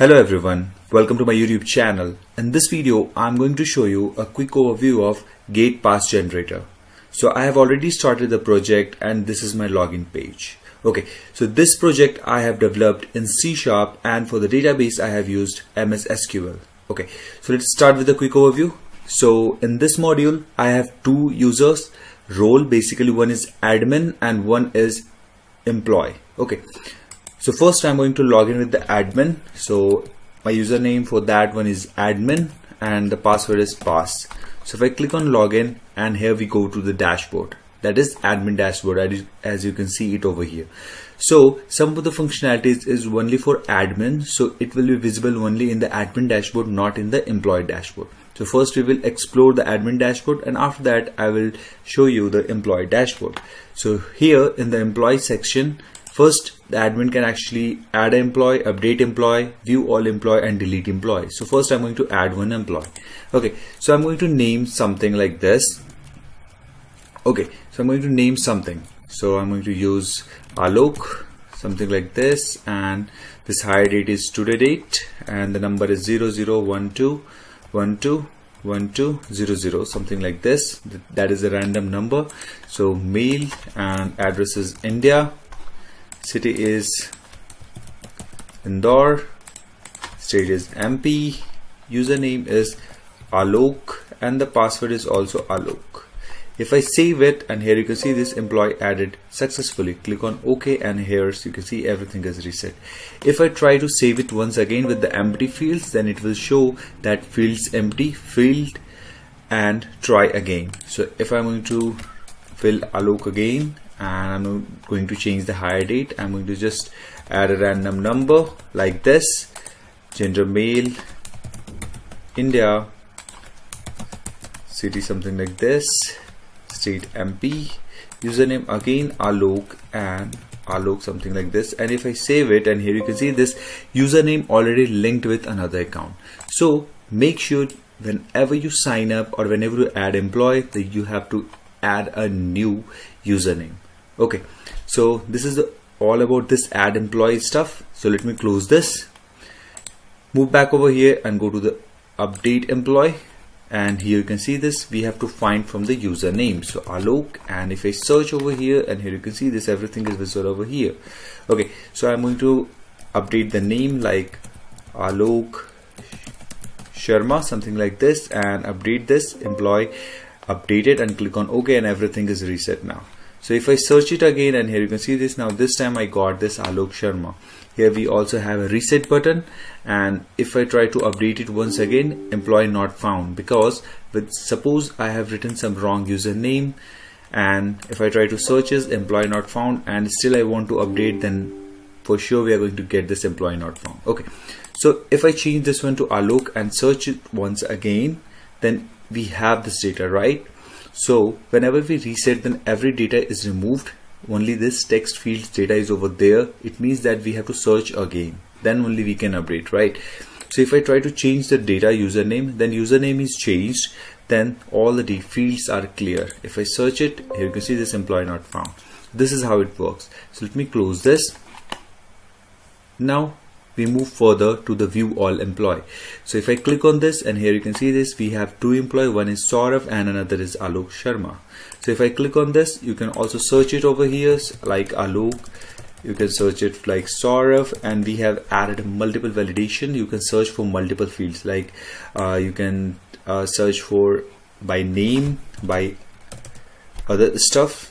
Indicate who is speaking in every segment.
Speaker 1: Hello everyone, welcome to my YouTube channel. In this video, I'm going to show you a quick overview of Gate Pass Generator. So I have already started the project and this is my login page. Okay, so this project I have developed in C Sharp and for the database I have used MS SQL. Okay, so let's start with a quick overview. So in this module, I have two users role. Basically one is admin and one is employee. Okay, so first I'm going to log in with the admin. So my username for that one is admin and the password is pass. So if I click on login and here we go to the dashboard that is admin dashboard as you can see it over here. So some of the functionalities is only for admin so it will be visible only in the admin dashboard not in the employee dashboard. So first we will explore the admin dashboard and after that I will show you the employee dashboard. So here in the employee section First, the admin can actually add an employee, update employee, view all employee and delete employee. So first I'm going to add one employee. Okay, so I'm going to name something like this. Okay, so I'm going to name something. So I'm going to use Alok, something like this and this hire date is today date and the number is 0012 12 something like this that is a random number so mail and address is India city is Indore state is MP username is Alok and the password is also Alok. If I save it and here you can see this employee added successfully click on OK and here so you can see everything is reset. If I try to save it once again with the empty fields then it will show that fields empty field and try again. So if I'm going to fill Alok again and I'm going to change the hire date. I'm going to just add a random number like this. Gender male India. City something like this. State MP username again Alok and Alok something like this. And if I save it and here you can see this username already linked with another account. So make sure whenever you sign up or whenever you add employee that you have to add a new username okay so this is the, all about this add employee stuff. So let me close this. Move back over here and go to the update employee. And here you can see this. We have to find from the username. So Alok and if I search over here and here you can see this everything is visible over here. Okay so I'm going to update the name like Alok Sharma something like this and update this employee update it and click on OK and everything is reset now so if I search it again and here you can see this now this time I got this Alok Sharma. Here we also have a reset button and if I try to update it once again employee not found. Because with suppose I have written some wrong username and if I try to search is employee not found and still I want to update then for sure we are going to get this employee not found. Okay. So if I change this one to Alok and search it once again then we have this data right so whenever we reset then every data is removed. Only this text field data is over there. It means that we have to search again. Then only we can update right? So if I try to change the data username then username is changed. Then all the fields are clear. If I search it here you can see this employee not found. This is how it works. So let me close this. Now we move further to the view all employee. So if I click on this and here you can see this we have two employee. One is Saurav and another is Alok Sharma. So if I click on this you can also search it over here like Alok. You can search it like Saurav and we have added multiple validation. You can search for multiple fields like uh, you can uh, search for by name by other stuff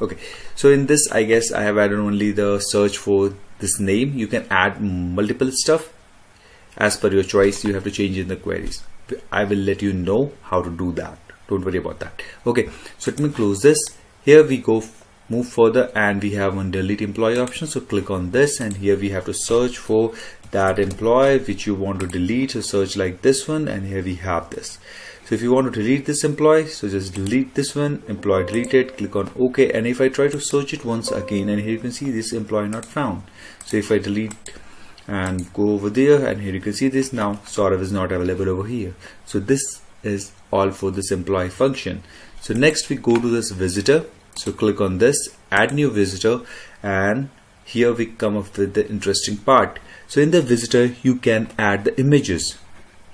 Speaker 1: okay. So in this I guess I have added only the search for this name. You can add multiple stuff. As per your choice you have to change in the queries. I will let you know how to do that. Don't worry about that. Okay. So let me close this. Here we go move further and we have one delete employee option. So click on this and here we have to search for that employee which you want to delete. So search like this one and here we have this so if you want to delete this employee so just delete this one employee deleted click on ok. And if I try to search it once again and here you can see this employee not found. So if I delete and go over there and here you can see this now Saurav is not available over here. So this is all for this employee function. So next we go to this visitor. So click on this add new visitor and here we come up with the interesting part. So in the visitor you can add the images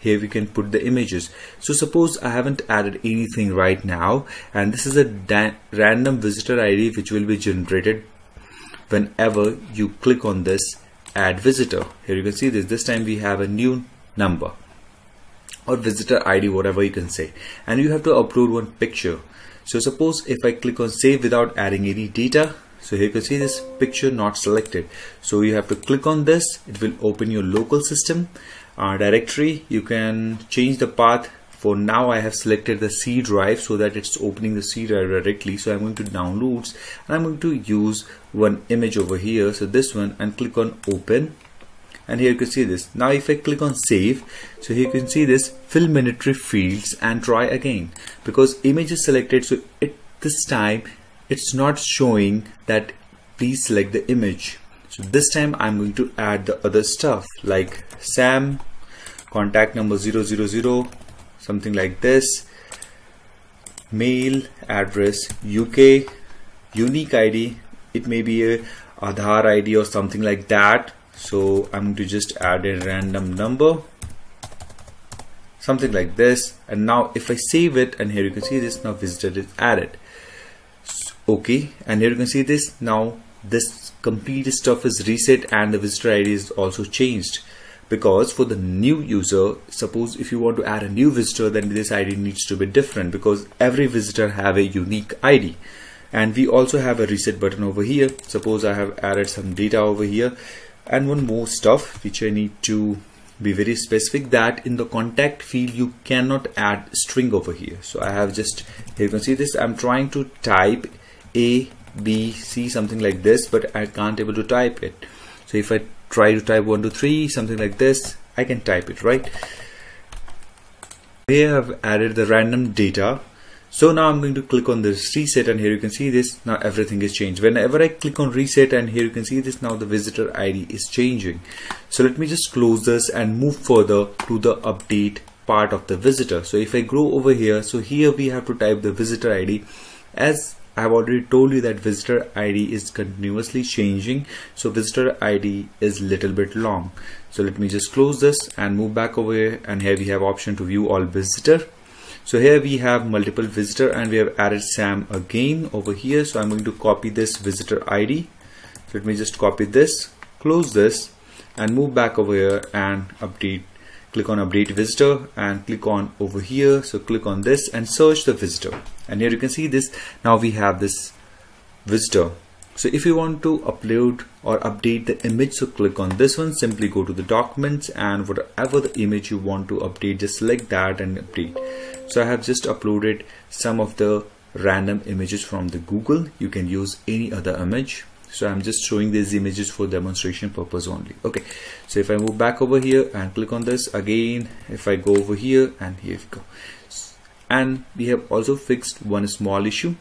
Speaker 1: here we can put the images. So suppose I haven't added anything right now and this is a random visitor ID which will be generated whenever you click on this add visitor. Here you can see this. This time we have a new number or visitor ID whatever you can say. And you have to upload one picture. So suppose if I click on save without adding any data so here you can see this picture not selected. So you have to click on this. It will open your local system uh, directory you can change the path. For now I have selected the C drive so that it's opening the C drive directly. So I'm going to downloads and I'm going to use one image over here. So this one and click on open. And here you can see this. Now if I click on save so here you can see this fill mandatory fields and try again. Because image is selected so it this time it's not showing that please select the image. So this time I'm going to add the other stuff like Sam contact number 000 something like this. Mail address UK unique ID it may be a Aadhaar ID or something like that. So I'm going to just add a random number. Something like this. And now if I save it and here you can see this now visitor is added. Okay and here you can see this. Now this complete stuff is reset and the visitor ID is also changed because for the new user suppose if you want to add a new visitor then this ID needs to be different because every visitor have a unique ID and we also have a reset button over here. Suppose I have added some data over here. And one more stuff which I need to be very specific that in the contact field you cannot add string over here. So I have just you can see this I'm trying to type a B C something like this but I can't able to type it. So if I try to type 1 2 3 something like this. I can type it right? Here I've added the random data. So now I'm going to click on this reset and here you can see this. Now everything is changed. Whenever I click on reset and here you can see this now the visitor ID is changing. So let me just close this and move further to the update part of the visitor. So if I go over here so here we have to type the visitor ID as I have already told you that visitor ID is continuously changing so visitor ID is little bit long so let me just close this and move back over here and here we have option to view all visitor so here we have multiple visitor and we have added Sam again over here. So I'm going to copy this visitor ID. So let me just copy this, close this and move back over here and update click on update visitor and click on over here. So click on this and search the visitor. And here you can see this. Now we have this visitor. So if you want to upload or update the image so click on this one. Simply go to the documents and whatever the image you want to update just select that and update. So I have just uploaded some of the random images from the Google. You can use any other image so I'm just showing these images for demonstration purpose only. Okay so if I move back over here and click on this again if I go over here and here we go. And we have also fixed one small issue.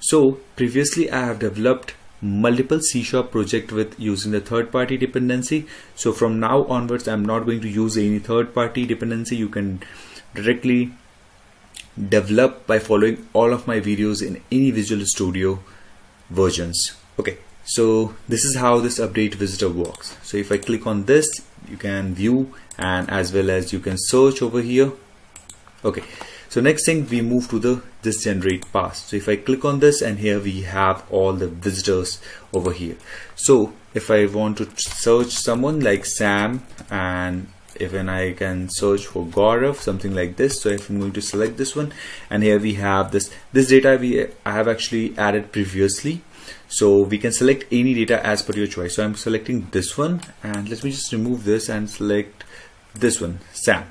Speaker 1: So previously I have developed multiple C sharp project with using the third party dependency. So from now onwards I'm not going to use any third party dependency. You can directly develop by following all of my videos in any Visual Studio versions. Okay, so this is how this update visitor works. So if I click on this, you can view and as well as you can search over here. Okay, so next thing we move to the this generate pass. So if I click on this and here we have all the visitors over here. So if I want to search someone like Sam and even I can search for Gaurav something like this so if I'm going to select this one and here we have this this data we I have actually added previously so we can select any data as per your choice. So I'm selecting this one and let me just remove this and select this one Sam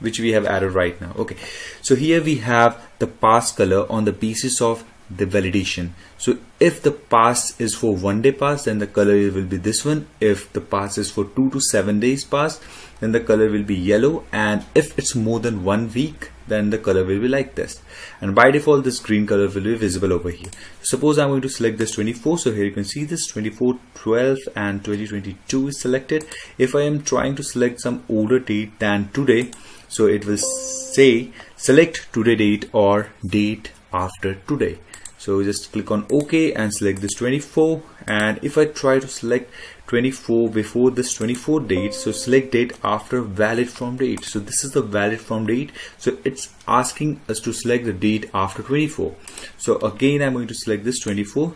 Speaker 1: which we have added right now. Okay. So here we have the pass color on the basis of the validation. So if the pass is for one day pass then the color will be this one. If the pass is for two to seven days pass then the color will be yellow. And if it's more than one week then the color will be like this. And by default this green color will be visible over here. Suppose I'm going to select this 24 so here you can see this 24 12 and 2022 is selected. If I am trying to select some older date than today so it will say select today date or date after today. So just click on OK and select this 24 and if I try to select 24 before this 24 date so select date after valid from date. So this is the valid from date. So it's asking us to select the date after 24 so again I'm going to select this 24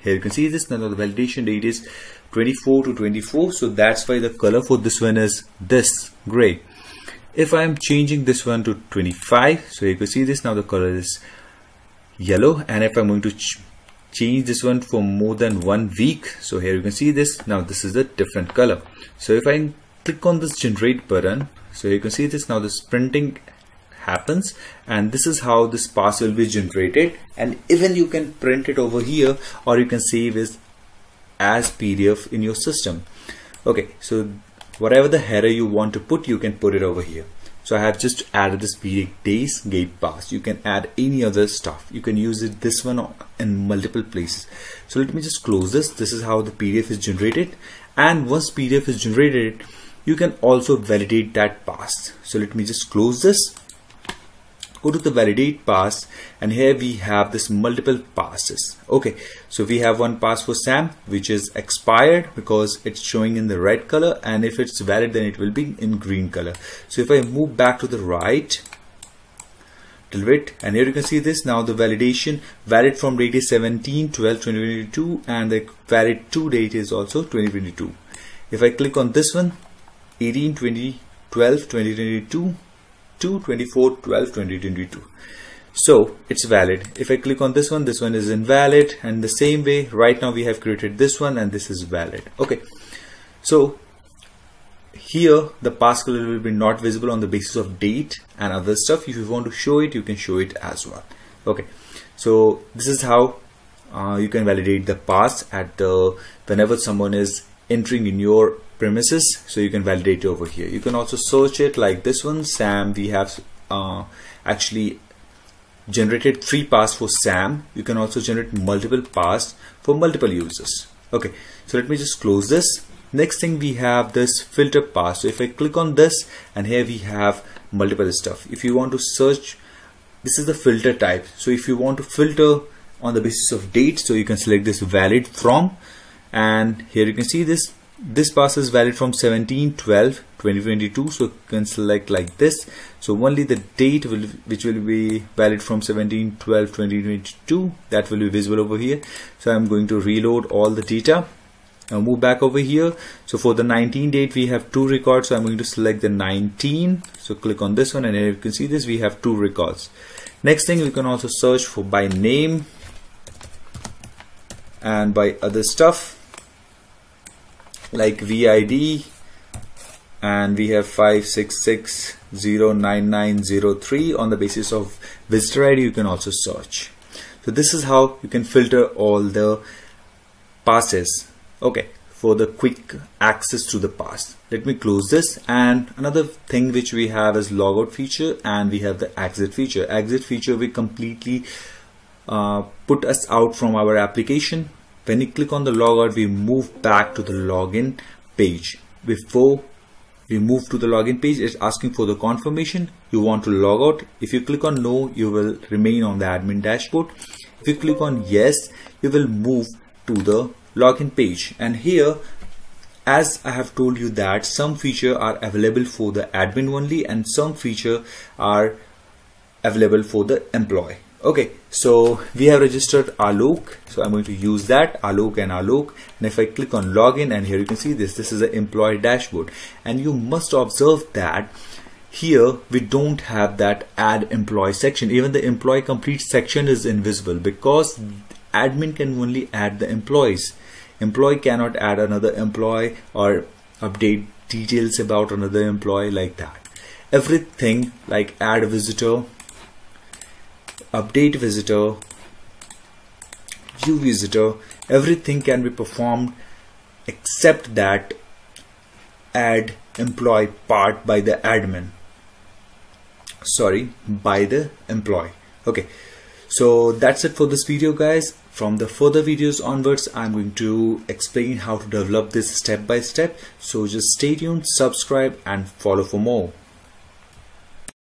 Speaker 1: here you can see this now the validation date is 24 to 24 so that's why the color for this one is this gray. If I am changing this one to 25 so you can see this now the color is yellow. And if I'm going to change this one for more than one week. So here you can see this. Now this is a different color. So if I click on this generate button so you can see this. Now this printing happens and this is how this pass will be generated. And even you can print it over here or you can save it as PDF in your system. Okay so whatever the header you want to put you can put it over here so I have just added this period days gate pass. You can add any other stuff. You can use it this one in multiple places. So let me just close this. This is how the PDF is generated. And once PDF is generated you can also validate that pass. So let me just close this go to the validate pass and here we have this multiple passes. Okay so we have one pass for Sam which is expired because it's showing in the red color and if it's valid then it will be in green color. So if I move back to the right till and here you can see this. Now the validation valid from date is 17 12 2022 and the valid to date is also 2022 if I click on this one 18 20 12 2022 2 24 12 2022 so it's valid. If I click on this one this one is invalid and the same way right now we have created this one and this is valid. Okay. So here the pass color will be not visible on the basis of date and other stuff. If you want to show it you can show it as well. Okay. So this is how uh, you can validate the pass at the whenever someone is entering in your premises so you can validate over here. You can also search it like this one. Sam we have uh, actually generated three pass for Sam. You can also generate multiple pass for multiple users. Okay so let me just close this. Next thing we have this filter pass so if I click on this and here we have multiple stuff. If you want to search this is the filter type. So if you want to filter on the basis of date so you can select this valid from. And here you can see this this pass is valid from 17 12 2022 so you can select like this. So only the date will which will be valid from 17 12 2022 that will be visible over here. So i'm going to reload all the data. Now move back over here. So for the 19 date we have two records so i'm going to select the 19 so click on this one and you can see this we have two records. Next thing we can also search for by name and by other stuff like VID and we have 566.09903 on the basis of visitor ID you can also search. So this is how you can filter all the passes. Okay for the quick access to the pass. Let me close this and another thing which we have is logout feature and we have the exit feature. Exit feature we completely uh, put us out from our application when you click on the logout we move back to the login page. Before we move to the login page it's asking for the confirmation you want to log out. If you click on no you will remain on the admin dashboard. If you click on yes you will move to the login page. And here as I have told you that some feature are available for the admin only and some feature are available for the employee okay so we have registered Alok. So I'm going to use that Alok and Alok. And if I click on login and here you can see this this is the employee dashboard. And you must observe that here we don't have that add employee section. Even the employee complete section is invisible because admin can only add the employees. Employee cannot add another employee or update details about another employee like that. Everything like add visitor update visitor, view visitor, everything can be performed except that add employee part by the admin. Sorry, by the employee. Okay, so that's it for this video guys. From the further videos onwards, I'm going to explain how to develop this step by step. So just stay tuned, subscribe and follow for more.